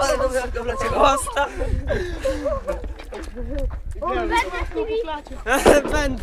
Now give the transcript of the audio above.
Ale dobra, dobra, cię chłosta. Będę z nimi. Będę.